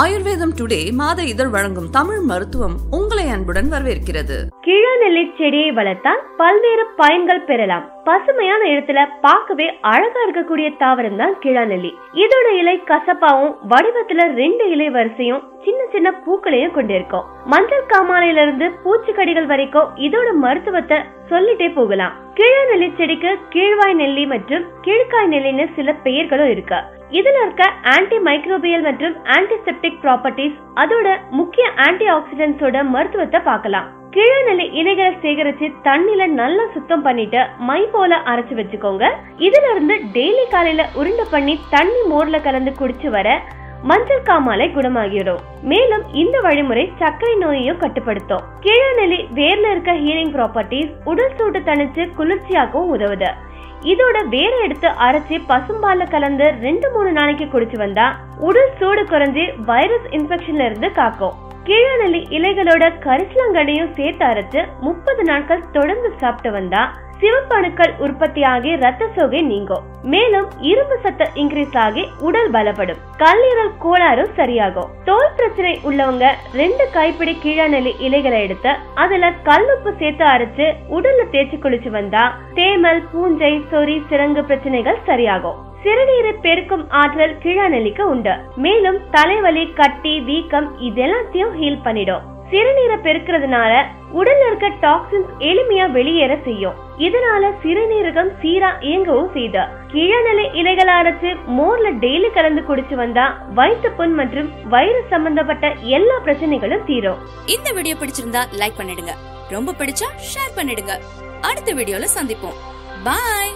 ஆயுர்வேதம் டுடே மாத இதழ் வழங்கும் தமிழ் மருத்துவம் உங்களை அன்புடன் வரவேற்கிறது. கிழநெல்லி செடியை வளர்த்தால் பல்வேறு பயன்கள் பெறலாம். பசுமையான இடத்துல பார்க்கவே அழகா இருக்கக்கூடிய தாவரம் தான் கிழநெல்லி இதோட இலை கசப்பாவும் வடிவத்துல ரெண்டு இலை வரிசையும் சின்ன சின்ன பூக்களையும் கொண்டிருக்கும். மஞ்சள் காமாலையில இருந்து பூச்சிக்கடிகள் வரைக்கும் இதோட மருத்துவத்தை சொல்லிட்டே போகலாம். கிழநெல்லி செடிக்கு கீழ்வாய் நெல்லி மற்றும் கீழ்காய் நெல்லின்னு சில பெயர்களும் இருக்கு. இதுல இருக்க ஆன்டி மைக்ரோபியல் மற்றும் ஆன்டிசெப்டிக் ப்ராப்பர்ட்டிஸ் அதோட முக்கிய ஆன்டி ஆக்சிடென்ட்ஸோட மருத்துவத்தை பார்க்கலாம். கிழநிலை இலைகளை சேகரிச்சு தண்ணில நல்லா சுத்தம் பண்ணிட்டு மை போல அரைச்சு வச்சுக்கோங்க. இதுல இருந்து டெய்லி காலையில உருண்டை பண்ணி தண்ணி மோர்ல கலந்து குடிச்சு வர மஞ்சள் காமாலை குணமாகிடும் மேலும் இந்த வழிமுறை சர்க்கரை நோயையும் கட்டுப்படுத்தும். கிழநிலை வேர்ல இருக்க ஹீலிங் ப்ராப்பர்ட்டிஸ் உடல் சூட்டு தணிச்சு குளிர்ச்சியாகவும் உதவுது. இதோட வேற எடுத்து அரைச்சு பசும்பால்ல கலந்து ரெண்டு மூணு நாளைக்கு குடிச்சு வந்தா உடல் சூடு குறைஞ்சு வைரஸ் இன்ஃபெக்ஷன்ல இருந்து காக்கும். கீழநெல்லி இலைகளோட கரிசலங்கடையும் சேர்த்து அரைச்சு முப்பது நாட்கள் தொடர்ந்து சாப்பிட்டு வந்தா சிவப்பணுக்கள் உற்பத்தியாகி ரத்த சோகை நீங்கும். மேலும் இரும்பு சத்து இன்க்ரீஸ் ஆகி உடல் பலப்படும். கல்லீரல் கோளாறும் சரியாகும். தோல் பிரச்சனை உள்ளவங்க ரெண்டு கைப்பிடி கீழநெல்லி இலைகளை எடுத்து அதுல கல்லுப்பு சேர்த்து அரைச்சு உடல்ல தேய்ச்சி குளிச்சு வந்தா தேமல் பூஞ்சை சொறி சிறங்கு பிரச்சனைகள் சரியாகும். சிறுநீரை பெருக்கும் ஆற்றல் கீழநெல்லிக்கு உண்டு. மேலும் தலைவலி கட்டி வீக்கம் இதெல்லாத்தையும் ஹீல் பண்ணிடும். சிறுநீரை பெருக்கிறதுனால உடல்ல இருக்க டாக்ஸின்ஸ் எளிமையா வெளியேற செய்யும். இதனால சிறுநீரகம் சீரா இயங்கவும் செய்யுது கீழநிலை இலைகள் அரைச்சு மோர்ல டெய்லி கலந்து குடிச்சு வந்தா வயிற்று புண் மற்றும் வயிறு சம்பந்தப்பட்ட எல்லா பிரச்சனைகளும் தீரும். இந்த வீடியோ பிடிச்சிருந்தா லைக் பண்ணிடுங்க. ரொம்ப பிடிச்சா ஷேர் பண்ணிடுங்க. அடுத்த வீடியோல சந்திப்போம். பாய்